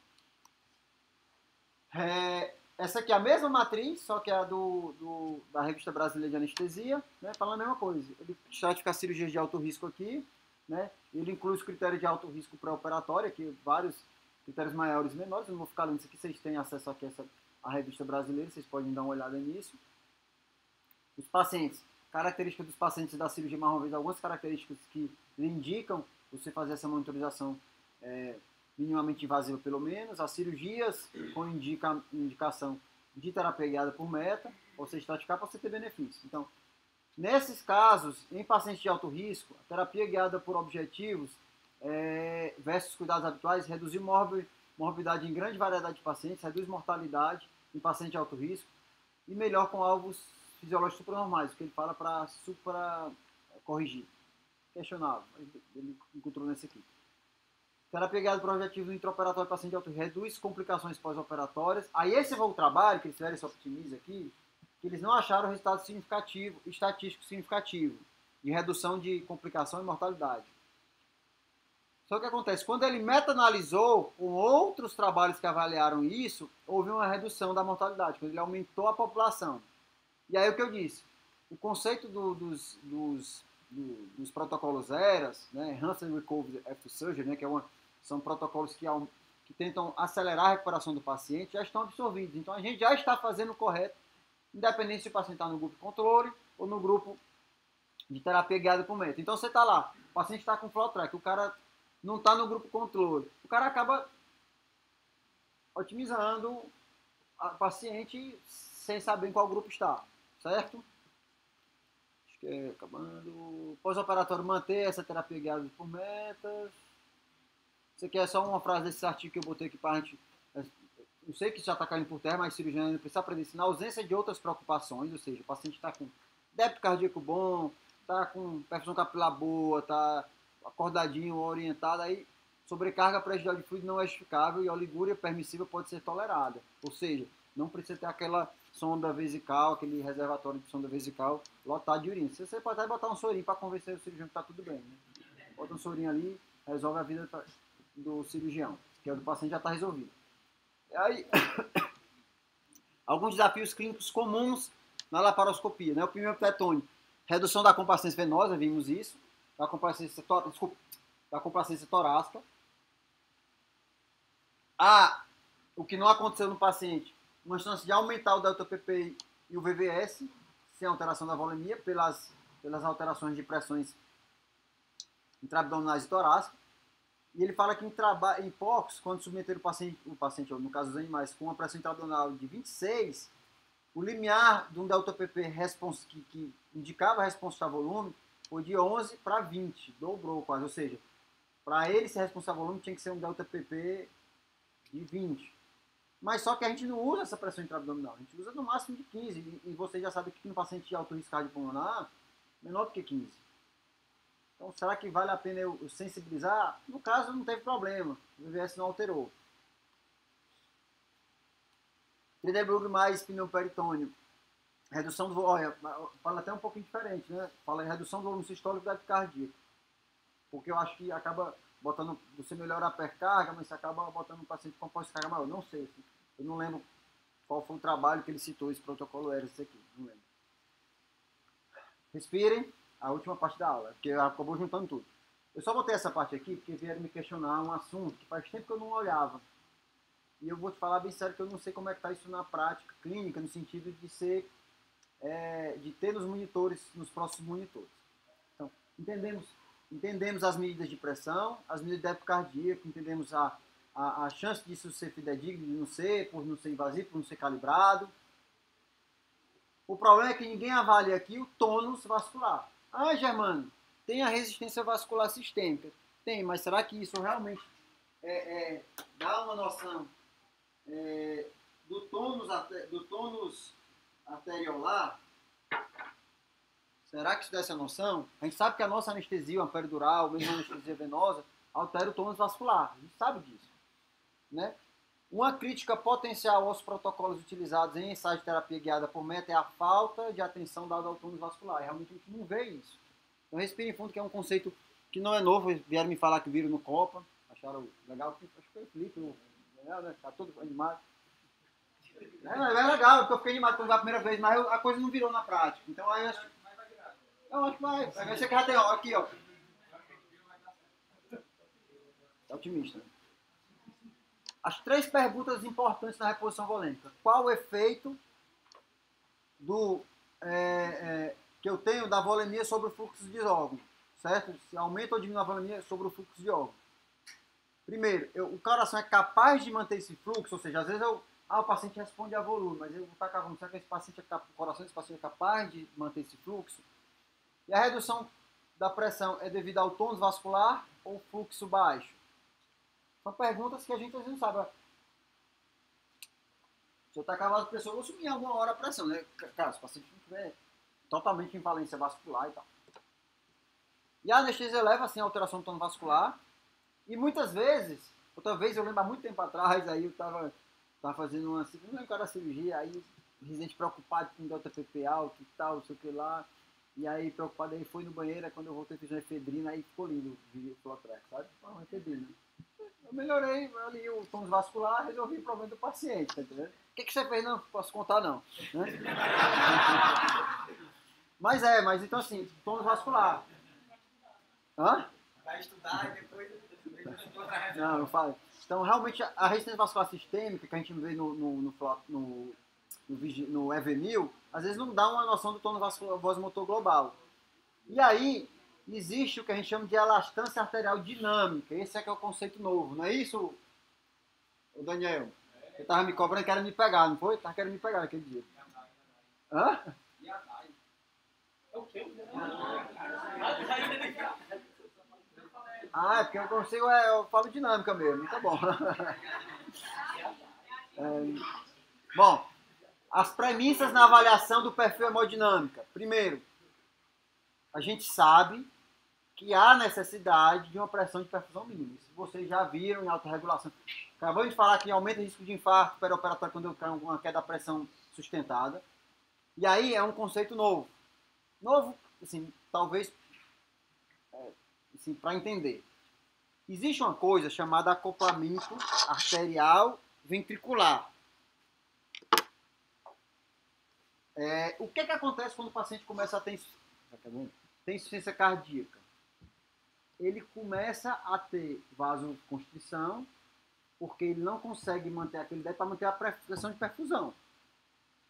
É, essa aqui é a mesma matriz, só que é a do, do, da Revista Brasileira de Anestesia, né, falando a mesma coisa. Ele estratifica cirurgias de alto risco aqui, né, ele inclui os critérios de alto risco pré-operatório, que vários critérios maiores e menores. Não vou ficar lendo isso aqui, vocês têm acesso aqui a essa a revista brasileira, vocês podem dar uma olhada nisso. Os pacientes, características dos pacientes da cirurgia vez, algumas características que lhe indicam você fazer essa monitorização é, minimamente invasiva pelo menos, as cirurgias com indica, indicação de terapia guiada por meta, ou seja, estratificar para você ter benefício. Então, nesses casos, em pacientes de alto risco, a terapia guiada por objetivos é, versus cuidados habituais reduzir morbidade em grande variedade de pacientes, reduz mortalidade em pacientes de alto risco e melhor com alvos fisiológicos supranormais, o que ele fala para supra corrigir. Questionável, ele encontrou nesse aqui. Terapia guiada por objetivo intraoperatório paciente alto reduz complicações pós-operatórias. Aí esse foi o trabalho que eles fizeram esse optimiza aqui, que eles não acharam resultado significativo, estatístico significativo, de redução de complicação e mortalidade. Só que acontece, quando ele meta-analisou com outros trabalhos que avaliaram isso, houve uma redução da mortalidade, quando ele aumentou a população. E aí o que eu disse, o conceito do, dos, dos, do, dos protocolos ERAS, né, Enhanced Recovery After Surgery, né, que é uma, são protocolos que, que tentam acelerar a recuperação do paciente, já estão absorvidos. Então a gente já está fazendo o correto independente se o paciente está no grupo controle ou no grupo de terapia guiada por método. Então você está lá, o paciente está com flow track, o cara não está no grupo controle. O cara acaba otimizando o paciente sem saber em qual grupo está, certo? Acho que é acabando. Pós-operatório manter essa terapia guiada por metas. Isso aqui é só uma frase desse artigo que eu botei aqui para a gente eu sei que já está caindo por terra, mas cirurgião ainda precisa aprender isso na ausência de outras preocupações, ou seja, o paciente está com débito cardíaco bom, está com perfusão capilar boa, está acordadinho, orientado, aí sobrecarga prejudicial de fluido não é justificável e a oligúria permissiva pode ser tolerada. Ou seja, não precisa ter aquela sonda vesical, aquele reservatório de sonda vesical lotado de urina. Você pode botar um sorinho para convencer o cirurgião que está tudo bem. Né? Bota um sorinho ali, resolve a vida do cirurgião, que é do paciente já está resolvido. Aí, alguns desafios clínicos comuns na laparoscopia, né? O primeiro tetônio, redução da complacência venosa, vimos isso, da complacência, desculpa, da complacência torácica. Ah, o que não aconteceu no paciente, uma chance de aumentar o delta PP e o VVS, sem alteração da volemia, pelas, pelas alterações de pressões intraabdominais e torácicas. E ele fala que em, em POX, quando submeter o paciente, o paciente, ou no caso dos animais, com uma pressão intraabdominal de 26, o limiar de um delta PP que, que indicava a resposta a volume foi de 11 para 20, dobrou quase. Ou seja, para ele ser responsável volume tinha que ser um delta PP de 20. Mas só que a gente não usa essa pressão intraabdominal, a gente usa no máximo de 15. E, você já sabe que no paciente de alto risco cardiopulmonar, menor do que 15. Então, será que vale a pena eu sensibilizar? No caso, não teve problema. O VVS não alterou. Tridebrug mais pneuperitônio. Redução do olha, fala até um pouquinho diferente, né? Fala em redução do volume sistólico da cardíaco. Porque eu acho que acaba botando, você melhora a percarga, mas você acaba botando um paciente com pós-carga maior. Não sei, assim. eu não lembro qual foi o trabalho que ele citou, esse protocolo era esse aqui, não lembro. Respirem a última parte da aula, porque acabou juntando tudo. Eu só botei essa parte aqui porque vieram me questionar um assunto que faz tempo que eu não olhava. E eu vou te falar bem sério que eu não sei como é que está isso na prática clínica, no sentido de ser, é, de ter nos monitores, nos próximos monitores. Então, entendemos, entendemos as medidas de pressão, as medidas de débito cardíaco, entendemos a, a, a chance disso ser fidedigno, de não ser, por não ser invasivo, por não ser calibrado. O problema é que ninguém avalia aqui o tônus vascular. Ah, Germano, tem a resistência vascular sistêmica. Tem, mas será que isso realmente é, é, dá uma noção é, do, tônus, do tônus arteriolar? Será que isso dá essa noção? A gente sabe que a nossa anestesia, uma peridural, mesmo a anestesia venosa, altera o tônus vascular. A gente sabe disso. Né? Uma crítica potencial aos protocolos utilizados em ensaio de terapia guiada por meta é a falta de atenção dada ao tônus vascular. Realmente a gente não vê isso. Então, respire fundo, que é um conceito que não é novo. Vieram me falar que viram no Copa. Acharam legal. Acho que foi o Felipe, né? Tá todo animado. É, é legal, eu fiquei animado quando a primeira vez, mas a coisa não virou na prática. Então aí acho, eu acho que vai. Vai que já tem, ó, aqui, ó. É otimista. As três perguntas importantes na reposição volêmica. Qual o efeito do, é, é, que eu tenho da volemia sobre o fluxo de órgão? Certo? Se aumenta ou diminui a volemia sobre o fluxo de órgão. Primeiro, eu, o coração é capaz de manter esse fluxo, ou seja, às vezes eu, Ah, o paciente responde a volume, mas eu vou tacar volume. Será que esse paciente é o coração desse paciente é capaz de manter esse fluxo? E a redução da pressão é devido ao tônus vascular ou fluxo baixo? São perguntas que a gente às vezes não sabe. Se eu tacar vaso pressor, eu vou sumir em alguma hora a pressão, né? Cara, se o paciente não tiver totalmente em falência vascular e tal. E a anestesia leva, assim, a alteração do tônus vascular. E muitas vezes, outra vez, eu lembro há muito tempo atrás, aí eu tava Tava fazendo uma, não lembro da cirurgia, aí o residente preocupado com delta PP alto e tal, não sei o que lá. E aí preocupado, aí foi no banheiro, aí quando eu voltei fiz uma efedrina, aí ficou lindo o Flotrack, sabe? Uma efedrina. Eu melhorei ali o tônus vascular, resolvi o problema do paciente, tá entendendo? O que, que você fez? Não posso contar não. Né? mas é, mas então assim, tônus vascular. Hã? Vai estudar e depois... Não, eu falo. Então, realmente, a resistência vascular sistêmica que a gente vê no, no, no, no, no, no EV1000, às vezes não dá uma noção do vascular motor global. E aí, existe o que a gente chama de elastância arterial dinâmica. Esse é que é o conceito novo, não é isso, Daniel? Você estava me cobrando que era me pegar, não foi? Estava querendo me pegar naquele dia. Hã? É o? Ah, é porque eu consigo, é, eu falo dinâmica mesmo, tá bom. É, bom, as premissas na avaliação do perfil hemodinâmica. Primeiro, a gente sabe que há necessidade de uma pressão de perfusão mínima. Isso vocês já viram em autorregulação. Acabamos de falar que aumenta o risco de infarto perioperatório quando eu tenho uma queda da pressão sustentada. E aí é um conceito novo. Novo, assim, talvez é, assim, para entender. Existe uma coisa chamada acoplamento arterial ventricular. É, o que, que acontece quando o paciente começa a ter, tá ter insuficiência cardíaca? Ele começa a ter vasoconstrição, porque ele não consegue manter aquele débito para manter a pressão de perfusão.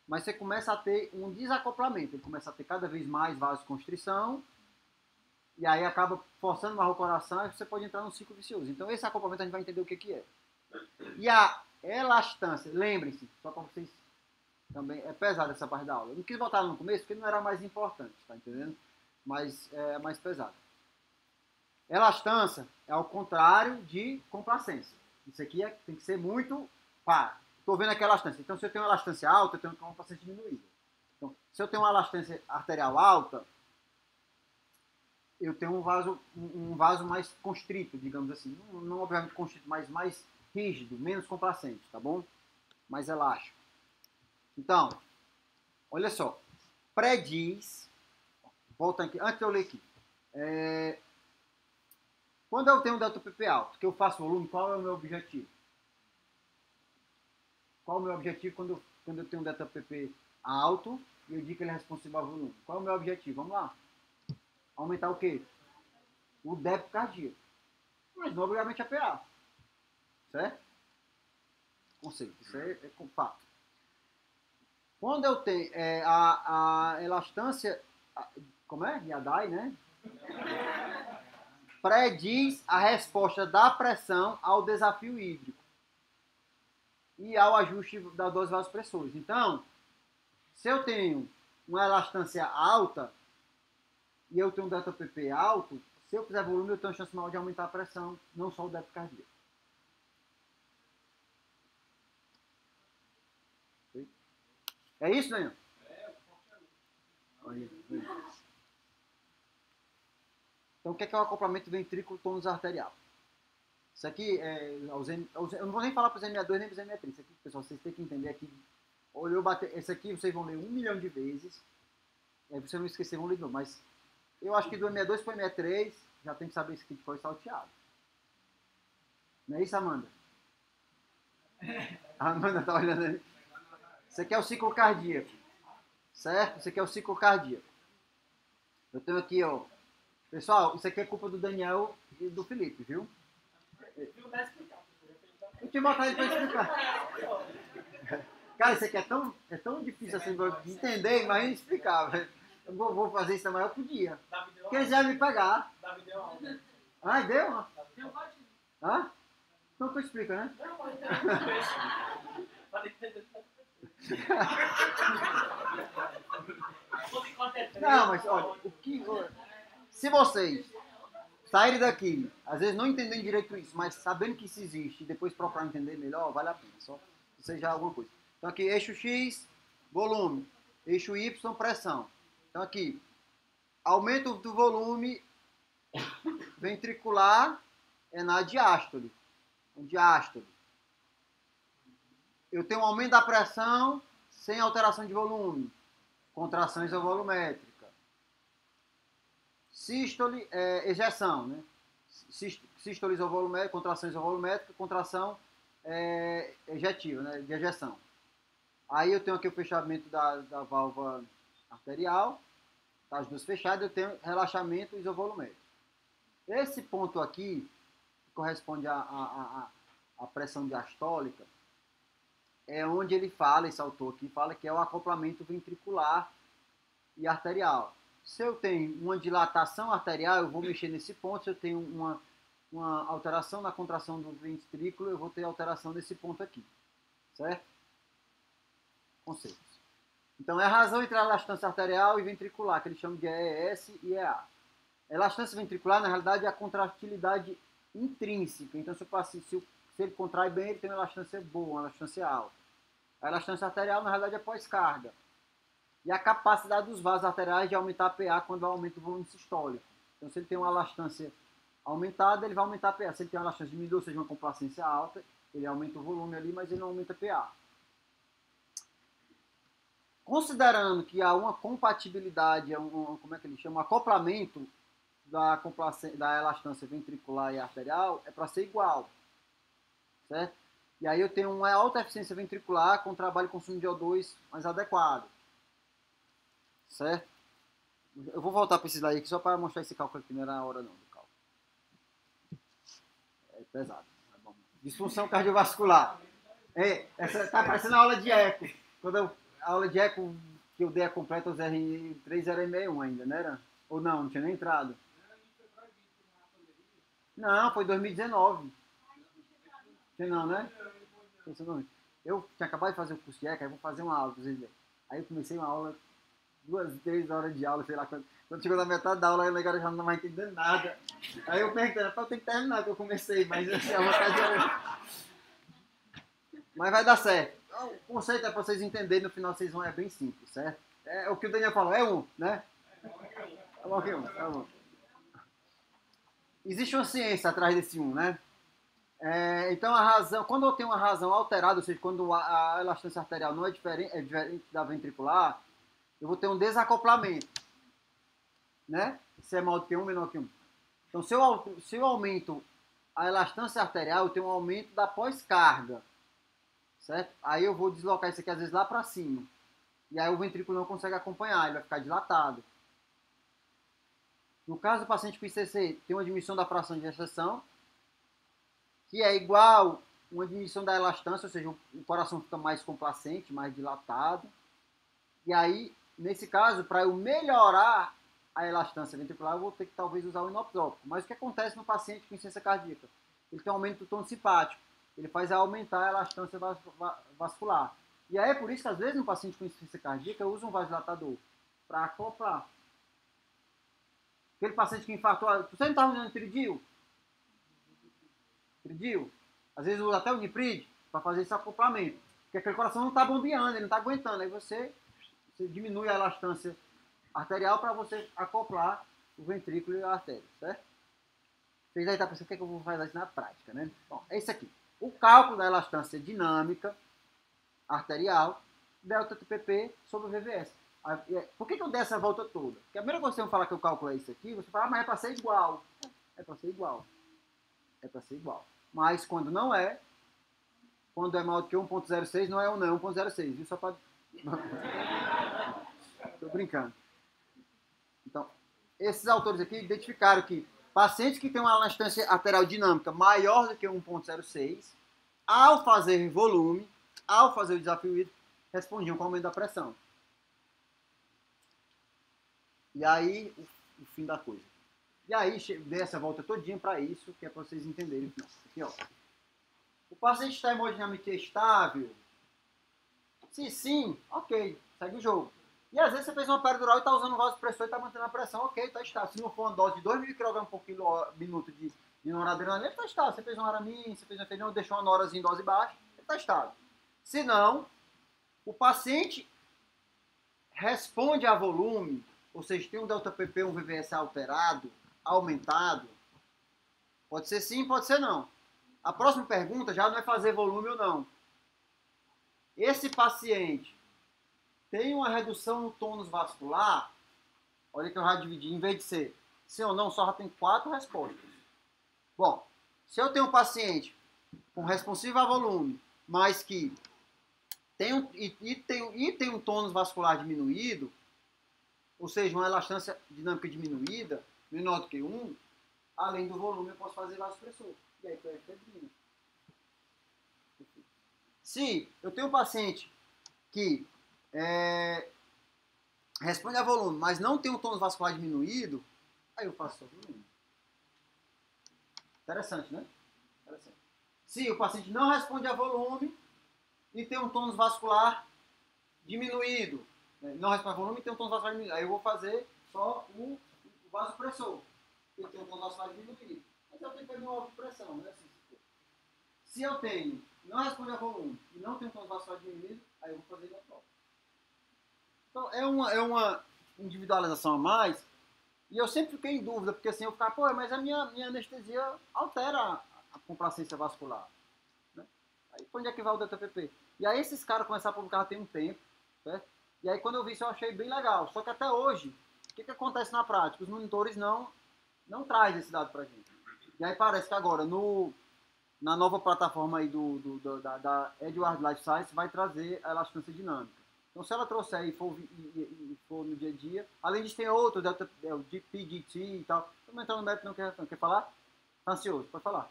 Mas você começa a ter um desacoplamento, ele começa a ter cada vez mais vasoconstrição, e aí acaba forçando mais o coração e você pode entrar num ciclo vicioso. Então esse acoplamento a gente vai entender o que, que é. E a elastância, lembrem-se, só para vocês também, é pesada essa parte da aula. Eu não quis botar no começo porque não era mais importante, tá entendendo? Mas é mais pesada. Elastância é ao contrário de complacência. Isso aqui é, tem que ser muito pá. Estou vendo aqui a elastância. Então, se eu tenho uma elastância alta, eu tenho uma complacência diminuída. Então, se eu tenho uma elastância arterial alta, eu tenho um vaso, um vaso mais constrito, digamos assim. Não, não obviamente constrito, mas mais rígido, menos complacente, tá bom? Mais elástico. Então, olha só. Prediz, volta aqui, antes eu ler aqui. É, quando eu tenho um delta PP alto, que eu faço volume, qual é o meu objetivo? Qual é o meu objetivo quando eu, quando eu tenho um delta PP alto e eu digo que ele é responsável ao volume? Qual é o meu objetivo? Vamos lá aumentar o quê? O débito cardíaco. Mas não obrigatoriamente a PA. Certo? Conceito. Isso é, é. Quando eu tenho é, a, a elastância, a, como é? Yadai, né? Prediz a resposta da pressão ao desafio hídrico e ao ajuste das duas vasopressores. Então, se eu tenho uma elastância alta, e eu tenho um delta PP alto, se eu fizer volume, eu tenho chance maior de aumentar a pressão, não só o débito cardíaco. É isso, Daniel? É, Então, o que é, o acoplamento ventrículo tônus arterial? Isso aqui é. Eu não vou nem falar para os MA2 nem para os MA3. Isso aqui, pessoal, vocês têm que entender aqui. Olhou, bater. Esse aqui vocês vão ler um milhão de vezes. Aí vocês não esquecer, vão ler novo. Mas eu acho que do M2 para o M3 já tem que saber se aqui foi salteado. Não é isso, Amanda? A Amanda tá olhando aí. Isso aqui é o ciclo cardíaco. Certo? Isso aqui é o ciclo cardíaco. Eu tenho aqui, ó. Pessoal, isso aqui é culpa do Daniel e do Felipe, viu? Eu te botar ele para explicar. Cara, isso aqui é tão, é tão difícil assim de entender, imagina explicar, velho. Eu vou, vou fazer isso amanhã, eu podia. Quem já me pagar. Ah, deu? Hã? Então tu explica, né? Não, mas olha, o que. Se vocês saírem daqui, às vezes não entendem direito isso, mas sabendo que isso existe e depois procurar entender melhor, vale a pena. Só seja alguma coisa. Então aqui, eixo X, volume. Eixo Y, pressão. Então aqui, aumento do volume ventricular é na diástole. Diástole. Eu tenho um aumento da pressão sem alteração de volume. Contração isovolumétrica. Sístole é ejeção, né? Sístole isovolumétrica, contração isovolumétrica, contração é, ejetiva, né? De ejeção. Aí eu tenho aqui o fechamento da, da válvula arterial, tá as duas fechadas, eu tenho relaxamento isovolumétrico. Esse ponto aqui, que corresponde à, pressão diastólica, é onde ele fala, esse autor aqui fala que é o acoplamento ventricular e arterial. Se eu tenho uma dilatação arterial, eu vou mexer nesse ponto. Se eu tenho uma, uma alteração na contração do ventrículo, eu vou ter alteração nesse ponto aqui. Certo? Conceitos. Então, é a razão entre a elastância arterial e ventricular, que eles chamam de EES e EA. A elastância ventricular, na realidade, é a contratilidade intrínseca. Então, se, eu passe, se, eu, se ele contrai bem, ele tem uma elastância boa, uma elastância alta. A elastância arterial, na realidade, é pós-carga e a capacidade dos vasos arteriais de aumentar a PA quando aumenta o volume sistólico. Então, se ele tem uma elastância aumentada, ele vai aumentar a PA. Se ele tem uma elastância diminuída, ou seja, uma complacência alta, ele aumenta o volume ali, mas ele não aumenta a PA. Considerando que há uma compatibilidade, um, como é que ele chama, um acoplamento da, da elastância ventricular e arterial, é para ser igual. Certo? E aí eu tenho uma alta eficiência ventricular com trabalho e consumo de O2 mais adequado. Certo? Eu vou voltar para esse daí aqui só para mostrar esse cálculo aqui, não era a hora não do cálculo. É pesado. Tá Disfunção cardiovascular. É, essa tá parecendo a aula de eco. Quando eu, a aula de eco que eu dei a completa, os R 3061 ainda, não era? Ou não, não tinha nem entrado. Não, foi 2019. Tinha não, né? Eu tinha acabado de fazer o curso de ECA, aí vou fazer uma aula. Aí eu comecei uma aula duas, três horas de aula, sei lá. Quando, quando chegou na metade da aula, a galera já não mais entendendo nada. Aí eu perguntei, eu tenho que terminar, que eu comecei, mas assim, a vontade era... Mas vai dar certo. Então, o conceito é para vocês entenderem, no final vocês vão, é bem simples, certo? É o que o Daniel falou, é um, né? É um, é um. Existe uma ciência atrás desse um, né? É, então a razão, quando eu tenho uma razão alterada, ou seja, quando a, a elastância arterial não é diferente, é diferente da ventricular, eu vou ter um desacoplamento. Né? Se é maior do que 1, um, menor que 1. Um. Então, se eu, se eu aumento a elastância arterial, eu tenho um aumento da pós-carga. Certo? Aí eu vou deslocar isso aqui, às vezes, lá para cima. E aí o ventrículo não consegue acompanhar, ele vai ficar dilatado. No caso do paciente com ICC, tem uma diminuição da fração de exceção, que é igual uma diminuição da elastância, ou seja, o coração fica mais complacente, mais dilatado. E aí Nesse caso, para eu melhorar a elastância ventricular, eu vou ter que talvez usar o inopsópico. Mas o que acontece no paciente com insuficiência cardíaca? Ele tem um aumento do tom simpático. Ele faz aumentar a elastância vascular. E aí é por isso que às vezes no paciente com insuficiência cardíaca eu uso um vasodilatador para acoplar. Aquele paciente que infartou, você não está usando tridil? Tridil? Às vezes usa até o niprid para fazer esse acoplamento. Porque aquele coração não está bombeando, ele não está aguentando. Aí você você diminui a elastância arterial para você acoplar o ventrículo e a artéria, certo? Vocês aí estão tá pensando o que, é que eu vou fazer isso na prática, né? Bom, é isso aqui. O cálculo da elastância dinâmica arterial, delta TPP sobre o VVS. Por que, que eu dei essa volta toda? Porque a primeira coisa que você falar que eu calculo é isso aqui, você fala, ah, mas é para ser igual. É para ser igual. É para ser igual. Mas quando não é, quando é maior do que 1.06, não é 1 não, é 1.06. Viu? Só para Estou brincando. Então, esses autores aqui identificaram que pacientes que têm uma elastância arterial dinâmica maior do que 1,06, ao fazer volume, ao fazer o desafio hídrico, respondiam com aumento da pressão. E aí, o fim da coisa. E aí, dei essa volta todinha para isso, que é para vocês entenderem. Aqui, ó. O paciente está hemodinamicamente estável, Se sim, ok, segue o jogo. E às vezes você fez uma peridural e está usando vasopressor e está mantendo a pressão, ok, está estável. Se não for uma dose de 2 microgramas por quilo, minuto de, de noradrenalina, está estável. Você fez um aramin, você fez um efeito, deixou uma norazinha em dose baixa, está estável. Se não, o paciente responde a volume, ou seja, tem um delta PP, um VVS alterado, aumentado, pode ser sim, pode ser não. A próxima pergunta já não é fazer volume ou não. Esse paciente tem uma redução no tônus vascular, olha que eu já dividi, em vez de ser sim ou não, só já tem quatro respostas. Bom, se eu tenho um paciente com responsivo a volume, mas que tem um, e, e, tem, e tem um tônus vascular diminuído, ou seja, uma elastância dinâmica diminuída, menor do que 1, além do volume eu posso fazer vasopressor. E aí, efedrina. Se eu tenho um paciente que é, responde a volume, mas não tem um tônus vascular diminuído, aí eu faço só volume. Interessante, né? Interessante. Se o paciente não responde a volume e tem um tônus vascular diminuído, né? não responde a volume e tem um tônus vascular diminuído, aí eu vou fazer só o, o vasopressor, que tem um tônus vascular diminuído. Mas eu tenho que fazer uma pressão, né? Se eu tenho, não responde a volume e não tenho um tônus vascular diminuído, aí eu vou fazer própria. Então é uma, é uma individualização a mais e eu sempre fiquei em dúvida, porque assim eu ficava, pô, mas a minha, minha anestesia altera a, a complacência vascular. Né? Aí onde é que vai o DTPP? E aí esses caras começaram a publicar tem um tempo, certo? E aí quando eu vi isso eu achei bem legal. Só que até hoje, o que, que acontece na prática? Os monitores não, não trazem esse dado pra gente. E aí parece que agora, no, na nova plataforma aí do, do, do da, da Edward Life Science, vai trazer a elastância dinâmica. Então, se ela trouxer e for, e, e for no dia a dia, além disso, tem outro, Delta, é, o PGT e tal. Vamos entrar no método, não quer, não quer falar? Tá ansioso, pode falar.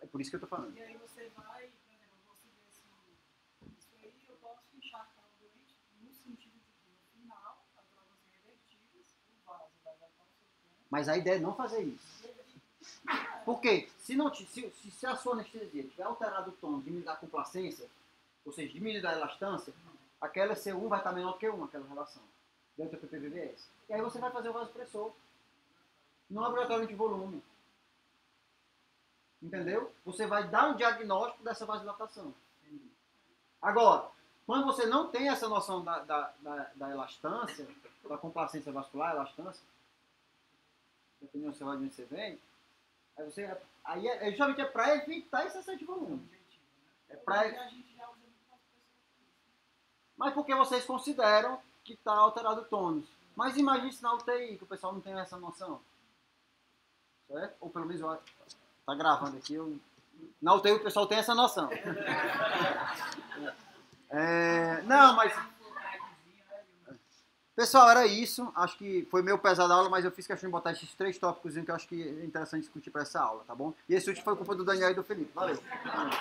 É por isso que eu tô falando. E aí você vai, por exemplo, você vê assim, isso aí eu posso encharcar o doente no sentido de que no final as drogas revertidas, o vaso vai voltar ao seu ponto. Mas a ideia é não fazer isso. Por quê? Se, não, se, se, se a sua anestesia tiver alterado o tom, diminuir a complacência, ou seja, diminuir a elastância, aquela C1 vai estar menor que 1, aquela relação, dentro do PPVS. E aí você vai fazer o vasopressor laboratório de volume. Entendeu? Você vai dar um diagnóstico dessa vasodilatação. Agora, quando você não tem essa noção da, da, da, da elastância, da complacência vascular, elastância, dependendo do onde você vem, aí você. Aí é, é justamente é para evitar esse excesso de volume. É pra... Mas porque vocês consideram que está alterado o tônus. Mas imagine se na UTI, que o pessoal não tem essa noção. Certo? Ou pelo menos está gravando aqui. Eu... Na UTI o pessoal tem essa noção. É... Não, mas. Pessoal, era isso. Acho que foi meio pesada a aula, mas eu fiz questão de botar esses três tópicos que eu acho que é interessante discutir para essa aula, tá bom? E esse último foi culpa do Daniel e do Felipe. Valeu. Valeu.